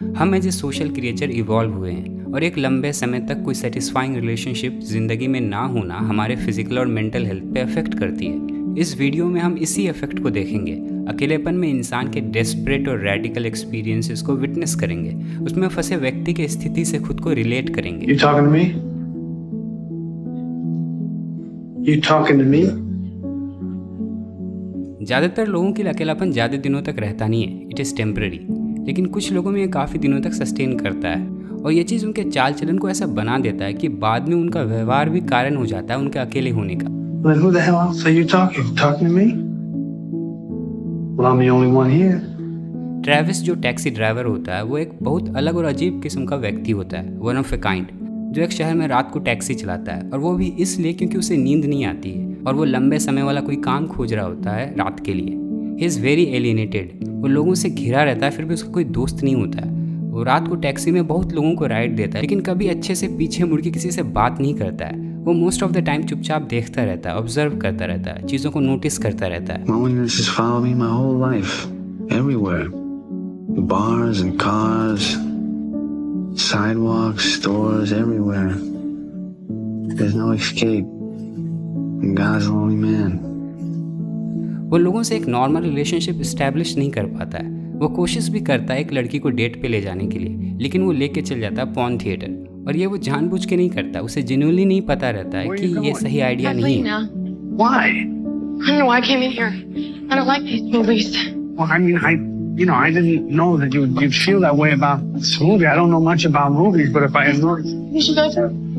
हम as a social creature evolve हुए हैं और एक लंबे समय तक कोई सेटिस्फाइंग रिलेशनशिप ज़िंदगी में ना होना हमारे फ़िज़िकल और मेंटल हेल्थ पे अफेक्ट करती है। इस वीडियो में हम इसी इफ़ेक्ट को देखेंगे। अकेलेपन में इंसान के डेस्परेट और रेडिकल एक्सपीरियंसेस को विटनेस करेंगे। उसमें फंसे व्यक्ति की स्थिति से खुद को रिलेट करेंगे। You talking to me? You talking to me? ज़्यादातर लोगों के लिए अकेलापन ज़्यादा दिनों तक रहता नहीं है। इट इज़ टेम्प्रेरी लेकिन कुछ लोगों में ये काफ़ी दिनों तक सस्टेन करता है और ये चीज़ उनके चाल चलन को ऐसा बना देता है कि बाद में उनका व्यवहार भी कारण हो जाता है उनके अकेले होने का Then who the hell else are you talking? Talking to me? Well, I'm the only one here. Travis जो टैक्सी ड्राइवर होता है वो एक बहुत अलग और अजीब किस्म का व्यक्ति होता है वन ऑफ़ ए काइंड जो एक शहर में रात को टैक्सी चलाता है और वो भी इसलिए क्योंकि उसे नींद नहीं आती है और वो लंबे समय वाला कोई काम खोज रहा होता है रात के लिए ही इज़ वेरी एलिनेटेड वो लोगों से घिरा रहता है फिर भी उसका कोई दोस्त नहीं होता है वो रात को टैक्सी में बहुत लोगों को राइड देता है लेकिन कभी अच्छे से पीछे मुड़ के किसी से बात नहीं करता है वो मोस्ट ऑफ़ द टाइम चुपचाप देखता रहता है ऑब्ज़र्व करता रहता है चीज़ों को नोटिस करता रहता है. Bars and cars, sidewalks, stores, everywhere. There's no escape. And God's lonely man. वो लोगों से एक नॉर्मल रिलेशनशिप इस्टेब्लिश नहीं कर पाता है। वो कोशिश भी करता है एक लड़की को डेट पे ले जाने के लिए लेकिन वो लेके चल जाता है पॉन थिएटर और ये वो जानबूझ के नहीं करता उसे जेन्यूनली नहीं पता रहता है कि ये सही आइडिया नहीं है।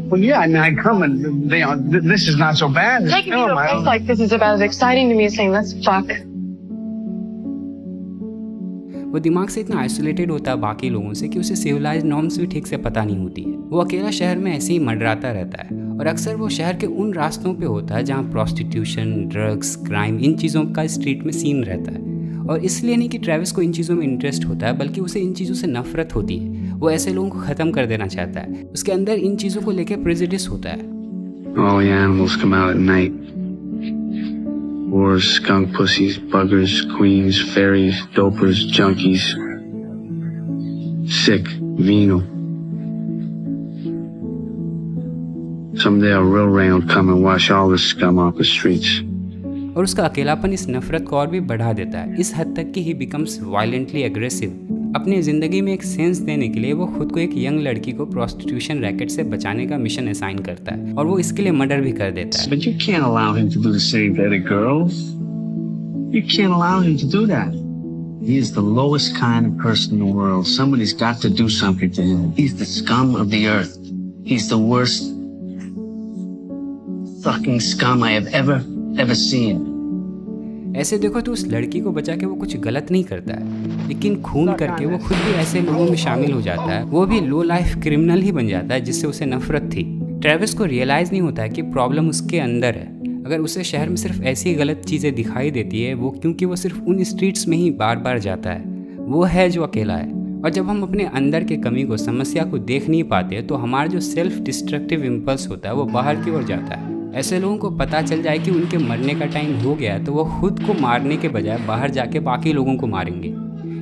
Well, yeah, I mean, I come and they are. th- This is not so bad. This taking me to a place don't- like this is about as exciting to me as saying let's fuck. वो दिमाग से इतना isolated होता है बाकी लोगों से कि उसे सिविलाइज नॉर्म्स भी ठीक से पता नहीं होती है वो अकेला शहर में ऐसे ही मंडराता रहता है और अक्सर वो शहर के उन रास्तों पे होता है जहाँ प्रोस्टिट्यूशन ड्रग्स क्राइम इन चीज़ों का स्ट्रीट में सीन रहता है और इसलिए नहीं कि ट्रेविस को इन चीज़ों में इंटरेस्ट होता है बल्कि उसे इन चीज़ों से नफरत होती है वो ऐसे लोगों को खत्म कर देना चाहता है। उसके अंदर इन चीज़ों को लेकर प्रेजिडिस होता है। और उसका अकेलापन इस नफरत को और भी बढ़ा देता है। इस हद तक कि ही बिकम्स वायलेंटली अग्रेसिव अपनी ज़िंदगी में एक सेंस देने के लिए वो खुद को एक यंग लड़की को प्रोस्टिट्यूशन रैकेट से बचाने का मिशन असाइन करता है और वो इसके लिए मर्डर भी कर देता है But you can't allow him to do the same to other girls. You can't allow him to do that. He is the lowest kind of person in the world. Somebody's got to do something to him. He's the scum of the earth. He's the worst fucking scum I have ever, ever seen. ऐसे देखो तो उस लड़की को बचा के वो कुछ गलत नहीं करता है, लेकिन खून करके वो खुद भी ऐसे लोगों में शामिल हो जाता है। वो भी लो लाइफ क्रिमिनल ही बन जाता है, जिससे उसे नफरत थी। ट्रेविस को रियलाइज़ नहीं होता है कि प्रॉब्लम उसके अंदर है। अगर उसे शहर में सिर्फ़ ऐसी गलत चीज़ें दिखाई देती है, वो क्योंकि वो सिर्फ़ उन स्ट्रीट्स में ही बार बार जाता है। वो है जो अकेला है। और जब हम अपने अंदर के कमी को, समस्या को देख नहीं पाते तो हमारा जो सेल्फ डिस्ट्रक्टिव इम्पल्स होता है, वो बाहर की ओर जाता है। ऐसे लोगों को पता चल जाए कि उनके मरने का टाइम हो गया है तो वो खुद को मारने के बजाय बाहर जाके बाकी लोगों को मारेंगे।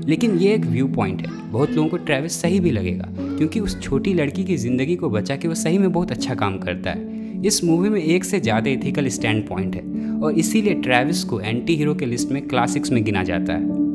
लेकिन ये एक व्यू पॉइंट है। बहुत लोगों को ट्रेविस सही भी लगेगा, क्योंकि उस छोटी लड़की की ज़िंदगी को बचा के वो सही में बहुत अच्छा काम करता है। इस मूवी में एक से ज़्यादा इथिकल स्टैंड पॉइंट है, और इसीलिए ट्रेविस को एंटी हीरो के लिस्ट में क्लासिक्स में गिना जाता है।